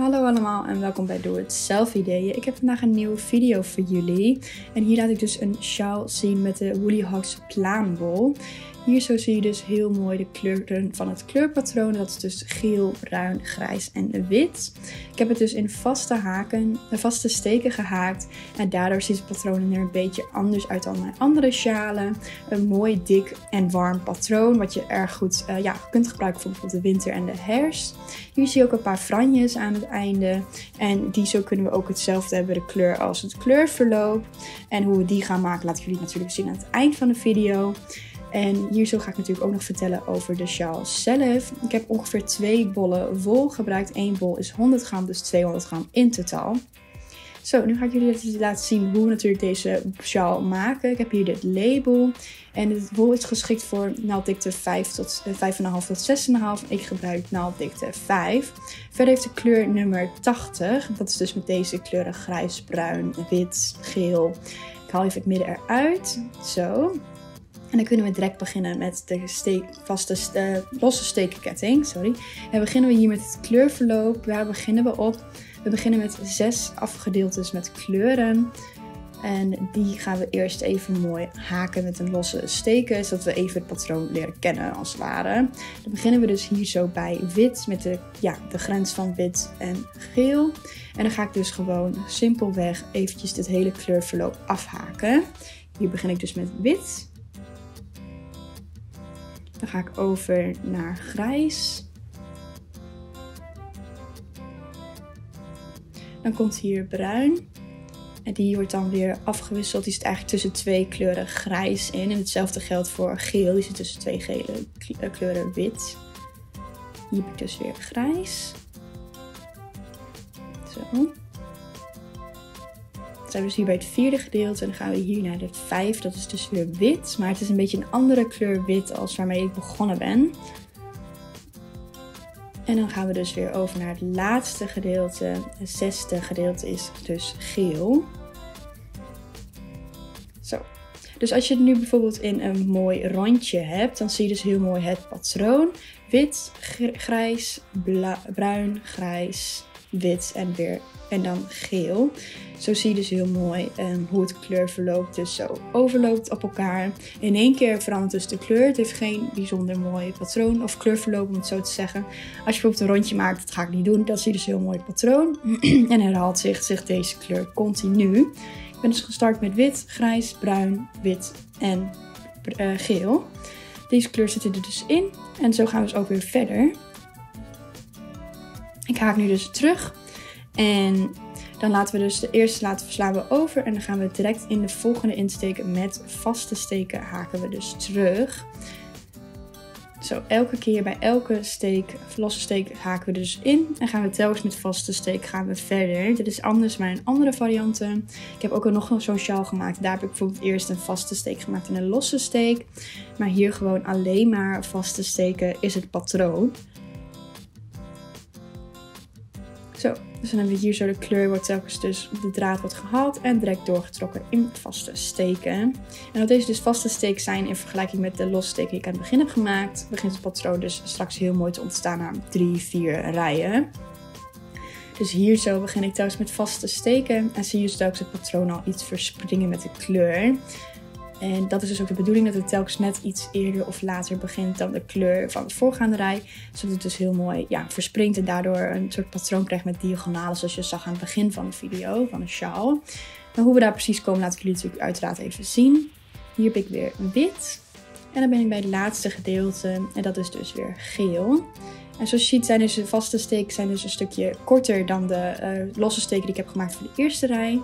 Hallo allemaal en welkom bij Doe Het Zelf Ideeën. Ik heb vandaag een nieuwe video voor jullie. En hier laat ik dus een sjaal zien met de Woolly Hawks plaanbol. Hier zo zie je dus heel mooi de kleuren van het kleurpatroon. Dat is dus geel, bruin, grijs en wit. Ik heb het dus in vaste haken, eh, vaste steken gehaakt. En daardoor ziet het patroon er een beetje anders uit dan mijn andere sjalen. Een mooi dik en warm patroon. Wat je erg goed uh, ja, kunt gebruiken voor bijvoorbeeld de winter en de herfst. Hier zie je ook een paar franjes aan het einde. En die zo kunnen we ook hetzelfde hebben, de kleur als het kleurverloop. En hoe we die gaan maken laat ik jullie natuurlijk zien aan het eind van de video. En hier zo ga ik natuurlijk ook nog vertellen over de sjaal zelf. Ik heb ongeveer twee bollen wol gebruikt. Eén bol is 100 gram, dus 200 gram in totaal. Zo, nu ga ik jullie laten zien hoe we natuurlijk deze sjaal maken. Ik heb hier dit label. En het wol is geschikt voor naalddikte 5 tot 5,5 eh, tot 6,5. Ik gebruik naalddikte 5. Verder heeft de kleur nummer 80. Dat is dus met deze kleuren grijs, bruin, wit, geel. Ik haal even het midden eruit. Zo. En dan kunnen we direct beginnen met de steek, vaste, uh, losse stekenketting. Sorry. En beginnen we hier met het kleurverloop. Waar beginnen we op? We beginnen met zes afgedeeltes met kleuren. En die gaan we eerst even mooi haken met een losse steken, zodat we even het patroon leren kennen als het ware. Dan beginnen we dus hier zo bij wit, met de, ja, de grens van wit en geel. En dan ga ik dus gewoon simpelweg eventjes dit hele kleurverloop afhaken. Hier begin ik dus met wit. Dan ga ik over naar grijs. Dan komt hier bruin. En die wordt dan weer afgewisseld. Die zit eigenlijk tussen twee kleuren grijs in. En hetzelfde geldt voor geel. Die zit tussen twee gele eh, kleuren wit. Hier heb ik dus weer grijs. Zo zijn we dus hier bij het vierde gedeelte en dan gaan we hier naar het vijf. Dat is dus weer wit, maar het is een beetje een andere kleur wit als waarmee ik begonnen ben. En dan gaan we dus weer over naar het laatste gedeelte. Het zesde gedeelte is dus geel. Zo. Dus als je het nu bijvoorbeeld in een mooi rondje hebt, dan zie je dus heel mooi het patroon. Wit, grijs, bruin, grijs, wit en weer en dan geel. Zo zie je dus heel mooi um, hoe het kleurverloop dus zo overloopt op elkaar. In één keer verandert dus de kleur. Het heeft geen bijzonder mooi patroon of kleurverloop om het zo te zeggen. Als je bijvoorbeeld een rondje maakt, dat ga ik niet doen. Dan zie je dus heel mooi patroon. en herhaalt zich, zich deze kleur continu. Ik ben dus gestart met wit, grijs, bruin, wit en uh, geel. Deze kleur zit er dus in. En zo gaan we dus ook weer verder. Ik haak nu dus terug. En dan laten we dus de eerste laten verslaan we over. En dan gaan we direct in de volgende insteken met vaste steken haken we dus terug. Zo, elke keer bij elke steek, losse steek, haken we dus in. En gaan we telkens met vaste steek gaan we verder. Dit is anders, maar een andere varianten. Ik heb ook nog een sociaal gemaakt. Daar heb ik bijvoorbeeld eerst een vaste steek gemaakt en een losse steek. Maar hier gewoon alleen maar vaste steken is het patroon. Dus dan hebben we hier zo de kleur wordt telkens dus de draad wordt gehaald en direct doorgetrokken in vaste steken. En dat deze dus vaste steken zijn in vergelijking met de losse steken die ik aan het begin heb gemaakt, begint het patroon dus straks heel mooi te ontstaan aan drie, vier rijen. Dus hier zo begin ik telkens met vaste steken en zie je dus telkens het patroon al iets verspringen met de kleur. En dat is dus ook de bedoeling dat het telkens net iets eerder of later begint dan de kleur van de voorgaande rij. Zodat het dus heel mooi ja, verspringt en daardoor een soort patroon krijgt met diagonalen zoals je zag aan het begin van de video, van de sjaal. Maar hoe we daar precies komen laat ik jullie natuurlijk uiteraard even zien. Hier heb ik weer wit. En dan ben ik bij het laatste gedeelte en dat is dus weer geel. En zoals je ziet zijn dus de vaste steken zijn dus een stukje korter dan de uh, losse steken die ik heb gemaakt voor de eerste rij.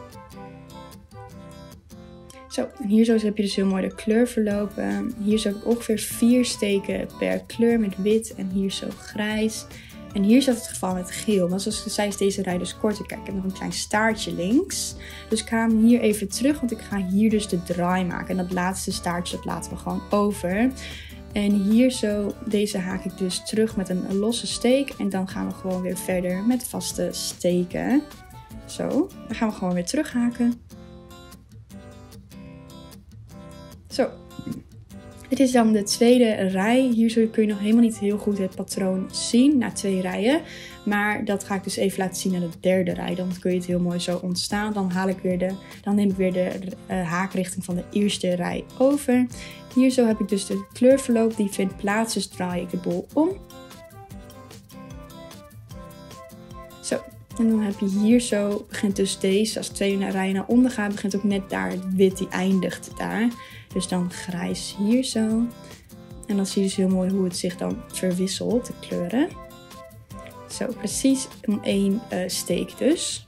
Zo, hier zo heb je dus heel mooi de kleurverlopen. Hier zo heb ik ongeveer vier steken per kleur met wit en hier zo grijs. En hier zat het geval met geel. Maar zoals ik zei is deze rij dus korter. Kijk, ik heb nog een klein staartje links. Dus ik ga hem hier even terug, want ik ga hier dus de draai maken. En dat laatste staartje, laten we gewoon over. En hier zo, deze haak ik dus terug met een losse steek. En dan gaan we gewoon weer verder met vaste steken. Zo, dan gaan we gewoon weer terug Dit is dan de tweede rij. Hier kun je nog helemaal niet heel goed het patroon zien na twee rijen. Maar dat ga ik dus even laten zien in de derde rij. Dan kun je het heel mooi zo ontstaan. Dan, haal ik weer de, dan neem ik weer de uh, haakrichting van de eerste rij over. Hier zo heb ik dus de kleurverloop die vindt plaats. Dus draai ik de bol om. Zo, en dan heb je hier zo, begint dus deze, als twee rijen naar onder gaan, begint ook net daar het wit, die eindigt daar. Dus dan grijs hier zo. En dan zie je dus heel mooi hoe het zich dan verwisselt, de kleuren. Zo, precies om één uh, steek dus.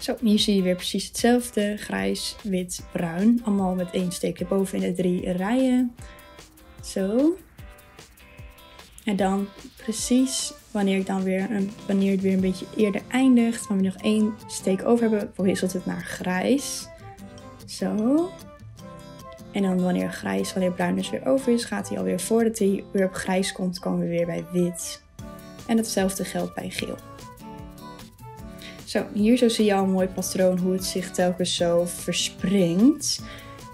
Zo, hier zie je weer precies hetzelfde. Grijs, wit, bruin. Allemaal met één steek erboven in de drie rijen. Zo. En dan precies wanneer, ik dan weer een, wanneer het weer een beetje eerder eindigt, wanneer we nog één steek over hebben, verwisselt het naar grijs. Zo. En dan wanneer grijs, wanneer bruin dus weer over is, gaat hij alweer voordat hij weer op grijs komt, komen we weer bij wit. En hetzelfde geldt bij geel. Zo, hier zo zie je al een mooi patroon hoe het zich telkens zo verspringt.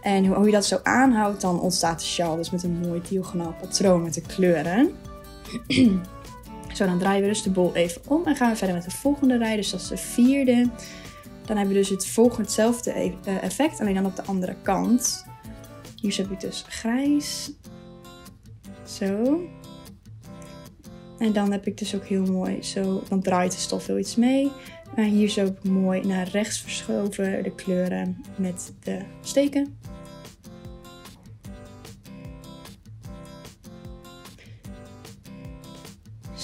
En hoe je dat zo aanhoudt, dan ontstaat de sjaal dus met een mooi diagonaal patroon met de kleuren. zo, dan draaien we dus de bol even om en gaan we verder met de volgende rij. Dus dat is de vierde. Dan hebben we dus het volgende hetzelfde e- eh, effect, alleen dan op de andere kant. Hier heb ik dus grijs. Zo. En dan heb ik dus ook heel mooi zo, dan draait de stof heel iets mee. Maar hier zo mooi naar rechts verschoven de kleuren met de steken.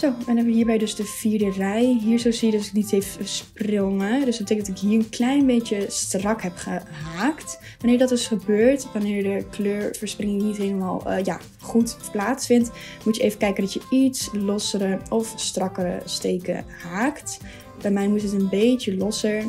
En dan hebben we hierbij dus de vierde rij. Hier zo zie je dat ik niet heeft gesprongen. Dus dat betekent dat ik hier een klein beetje strak heb gehaakt. Wanneer dat dus gebeurt, wanneer de kleurverspringing niet helemaal uh, ja, goed plaatsvindt, moet je even kijken dat je iets lossere of strakkere steken haakt. Bij mij moet het een beetje losser.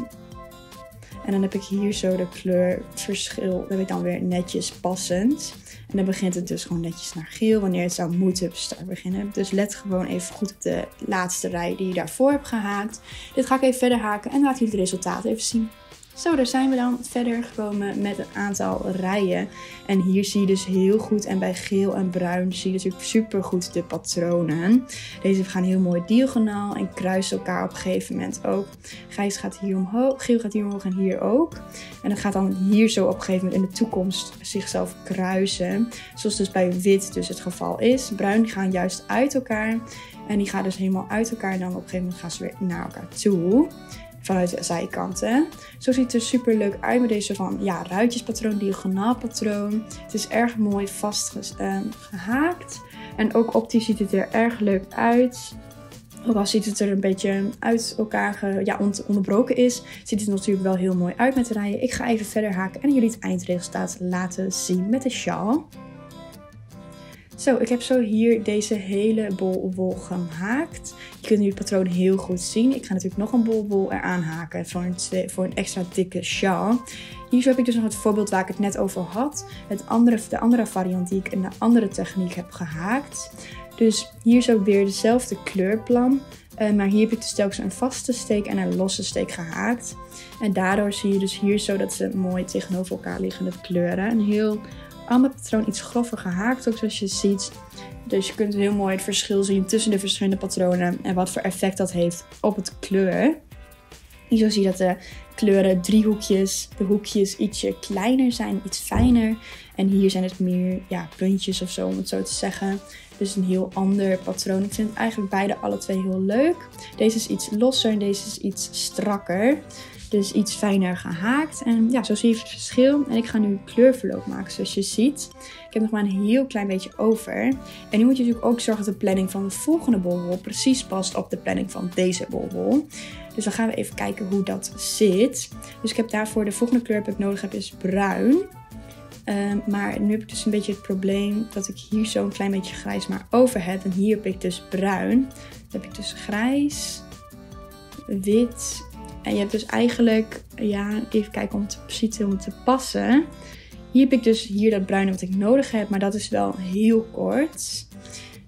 En dan heb ik hier zo de kleurverschil, dat heb ik dan weer netjes passend. En dan begint het dus gewoon netjes naar geel, wanneer het zou moeten start beginnen. Dus let gewoon even goed op de laatste rij die je daarvoor hebt gehaakt. Dit ga ik even verder haken en laat jullie het resultaat even zien. Zo, daar zijn we dan verder gekomen met een aantal rijen. En hier zie je dus heel goed, en bij geel en bruin zie je natuurlijk super goed de patronen. Deze gaan heel mooi diagonaal en kruisen elkaar op een gegeven moment ook. Grijs gaat hier omhoog, geel gaat hier omhoog en hier ook. En dat gaat dan hier zo op een gegeven moment in de toekomst zichzelf kruisen. Zoals dus bij wit dus het geval is. Bruin gaan juist uit elkaar. En die gaan dus helemaal uit elkaar en dan op een gegeven moment gaan ze weer naar elkaar toe vanuit de zijkanten. Zo ziet het er super leuk uit met deze van ja, ruitjespatroon, diagonaalpatroon. Het is erg mooi vast ehm. En ook optisch ziet het er erg leuk uit. Ook ziet het er een beetje uit elkaar ja, onderbroken is, ziet het natuurlijk wel heel mooi uit met de rijen. Ik ga even verder haken en jullie het eindresultaat laten zien met de sjaal. Zo, ik heb zo hier deze hele bol wol gehaakt. Je kunt nu het patroon heel goed zien. Ik ga natuurlijk nog een bol wol eraan haken voor een, voor een extra dikke sjaal. Hier heb ik dus nog het voorbeeld waar ik het net over had. Het andere, de andere variant die ik in de andere techniek heb gehaakt. Dus hier zo weer dezelfde kleurplan. Uh, maar hier heb ik dus telkens een vaste steek en een losse steek gehaakt. En daardoor zie je dus hier zo dat ze mooi tegenover elkaar liggen, de kleuren. Een heel ander patroon iets grover gehaakt, ook zoals je ziet. Dus je kunt heel mooi het verschil zien tussen de verschillende patronen en wat voor effect dat heeft op het kleur. Hier zie je dat de kleuren driehoekjes, de hoekjes ietsje kleiner zijn, iets fijner. En hier zijn het meer ja, puntjes of zo, om het zo te zeggen. Dus een heel ander patroon. Ik vind eigenlijk beide alle twee heel leuk. Deze is iets losser en deze is iets strakker. Dus iets fijner gehaakt. En ja, zo zie je het verschil. En ik ga nu kleurverloop maken zoals je ziet. Ik heb nog maar een heel klein beetje over. En nu moet je natuurlijk ook zorgen dat de planning van de volgende bolwol precies past op de planning van deze bolwol. Dus dan gaan we even kijken hoe dat zit. Dus ik heb daarvoor de volgende kleur die ik nodig heb is bruin. Ehm, maar nu heb ik dus een beetje het probleem dat ik hier zo een klein beetje grijs maar over heb. En hier heb ik dus bruin. Dan heb ik dus grijs, wit en je hebt dus eigenlijk, ja, even kijken om het precies om te passen. Hier heb ik dus hier dat bruine wat ik nodig heb, maar dat is wel heel kort.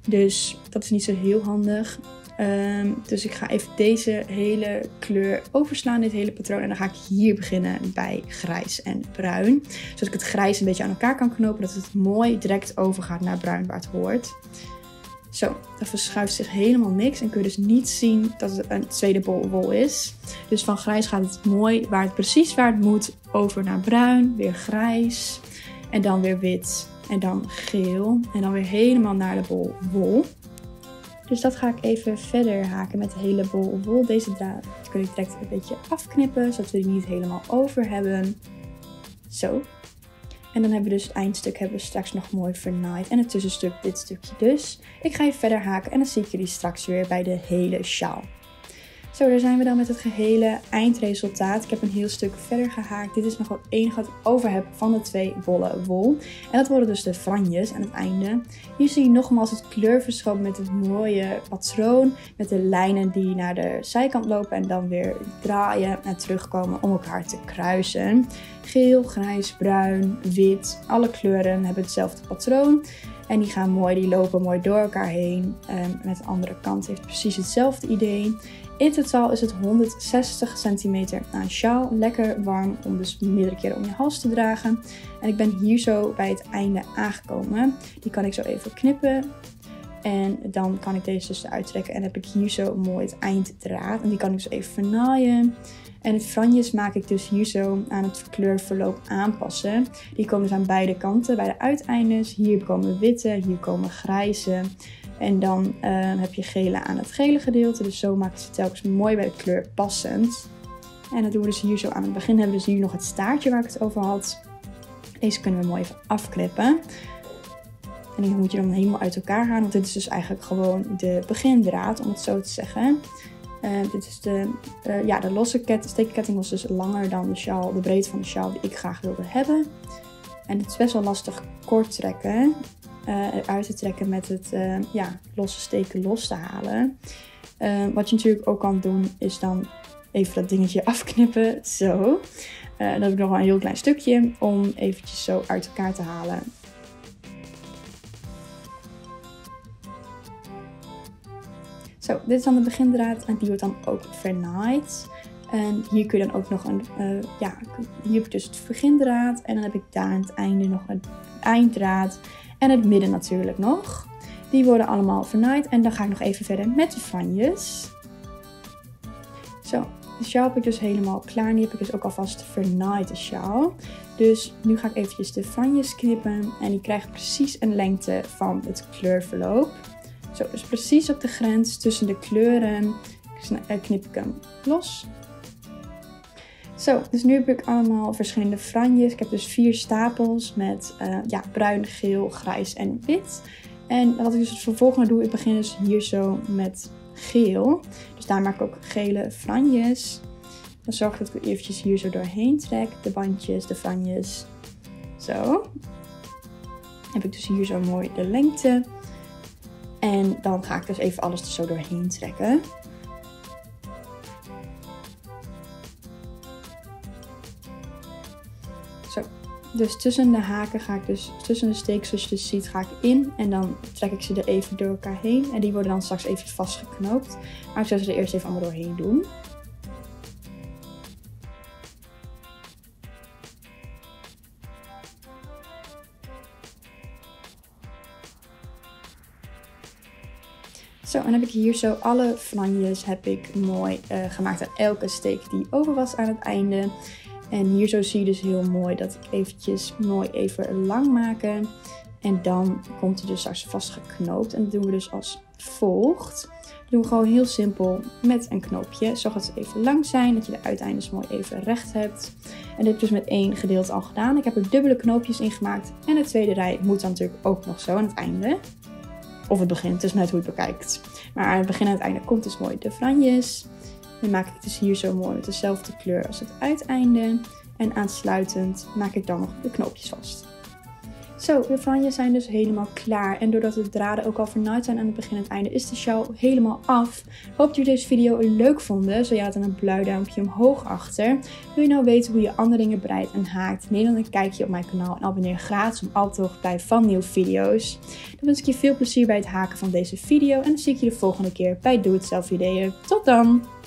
Dus dat is niet zo heel handig. Ehm, dus ik ga even deze hele kleur overslaan, dit hele patroon. En dan ga ik hier beginnen bij grijs en bruin. Zodat ik het grijs een beetje aan elkaar kan knopen. Dat het mooi direct overgaat naar bruin waar het hoort. Zo, dan verschuift zich helemaal niks en kun je dus niet zien dat het een tweede bol wol is. Dus van grijs gaat het mooi, waar het precies waar het moet, over naar bruin, weer grijs en dan weer wit en dan geel en dan weer helemaal naar de bol wol. Dus dat ga ik even verder haken met de hele bol wol. Deze draad kun ik direct een beetje afknippen, zodat we die niet helemaal over hebben. Zo. En dan hebben we dus het eindstuk hebben we straks nog mooi vernaaid. En het tussenstuk dit stukje dus. Ik ga even verder haken en dan zie ik jullie straks weer bij de hele sjaal. Zo, daar zijn we dan met het gehele eindresultaat. Ik heb een heel stuk verder gehaakt. Dit is nog wat enige wat over heb van de twee bollen wol. En dat worden dus de franjes aan het einde. Hier zie je nogmaals het kleurverschil met het mooie patroon. Met de lijnen die naar de zijkant lopen en dan weer draaien en terugkomen om elkaar te kruisen. Geel, grijs, bruin, wit, alle kleuren hebben hetzelfde patroon. En die gaan mooi, die lopen mooi door elkaar heen. En met de andere kant heeft precies hetzelfde idee. In totaal is het 160 centimeter aan sjaal. Lekker warm om dus meerdere keren om je hals te dragen. En ik ben hier zo bij het einde aangekomen. Die kan ik zo even knippen. En dan kan ik deze dus eruit trekken. En heb ik hier zo mooi het einddraad. En die kan ik zo even vernaaien. En franjes maak ik dus hier zo aan het kleurverloop aanpassen. Die komen dus aan beide kanten, bij de uiteindes. Hier komen witte, hier komen grijze. En dan uh, heb je gele aan het gele gedeelte. Dus zo maak je ze telkens mooi bij de kleur passend. En dat doen we dus hier zo aan het begin. Hebben we dus hier nog het staartje waar ik het over had. Deze kunnen we mooi even afknippen. En die moet je dan helemaal uit elkaar halen. Want dit is dus eigenlijk gewoon de begindraad, om het zo te zeggen. Uh, dit is de, uh, ja, de losse ket, steekketting was dus langer dan de sjaal, de breedte van de sjaal die ik graag wilde hebben. En het is best wel lastig kort trekken, uh, uit te trekken met het ja, losse steken los te halen. wat je natuurlijk ook kan doen is dan even dat dingetje afknippen, zo. dan heb ik nog wel een heel klein stukje om eventjes zo uit elkaar te halen. Zo, dit is dan de begindraad en die wordt dan ook vernaaid. En hier kun je dan ook nog een, uh, ja, hier heb ik dus het begindraad. En dan heb ik daar aan het einde nog een einddraad. En het midden natuurlijk nog. Die worden allemaal vernaaid. En dan ga ik nog even verder met de franjes. Zo, de sjaal heb ik dus helemaal klaar. Nu heb ik dus ook alvast vernaaid de sjaal. Dus nu ga ik eventjes de franjes knippen. En die krijgen precies een lengte van het kleurverloop. Zo, dus precies op de grens tussen de kleuren eh, knip ik hem los. Zo, dus nu heb ik allemaal verschillende franjes. Ik heb dus vier stapels met uh, ja, bruin, geel, grijs en wit. En wat ik dus vervolgens doe, ik begin dus hier zo met geel. Dus daar maak ik ook gele franjes. Dan zorg ik dat ik eventjes hier zo doorheen trek. De bandjes, de franjes. Zo. Heb ik dus hier zo mooi de lengte. En dan ga ik dus even alles er zo doorheen trekken. Zo. Dus tussen de haken ga ik dus, tussen de steek zoals je dus ziet, ga ik in. En dan trek ik ze er even door elkaar heen. En die worden dan straks even vastgeknoopt. Maar ik zal ze er eerst even allemaal doorheen doen. En heb ik hier zo alle flanjes heb ik mooi uh, gemaakt aan elke steek die over was aan het einde. En hier zo zie je dus heel mooi dat ik eventjes mooi even lang maken. En dan komt hij dus straks vastgeknoopt. En dat doen we dus als volgt. Dat doen we gewoon heel simpel met een knoopje. Zorg dat ze even lang zijn, dat je de uiteindes mooi even recht hebt. En dit heb ik dus met één gedeelte al gedaan. Ik heb er dubbele knoopjes in gemaakt. En de tweede rij moet dan natuurlijk ook nog zo aan het einde. Of het begin, het is net hoe je het bekijkt. Maar aan het begin en het einde komt dus mooi de franjes. Dan maak ik dus hier zo mooi met dezelfde kleur als het uiteinde. En aansluitend maak ik dan nog de knoopjes vast. Zo, de franjes zijn dus helemaal klaar. En doordat de draden ook al vernaaid zijn aan het begin en het einde, is de sjaal helemaal af. Hoop dat jullie deze video leuk vonden. Zo ja, dan een blauw duimpje omhoog achter. Wil je nou weten hoe je andere dingen breidt en haakt? Neem dan een kijkje op mijn kanaal en abonneer gratis om altijd te blijven van nieuwe video's. Dan wens ik je veel plezier bij het haken van deze video. En dan zie ik je de volgende keer bij Doe Het Zelf Ideeën. Tot dan!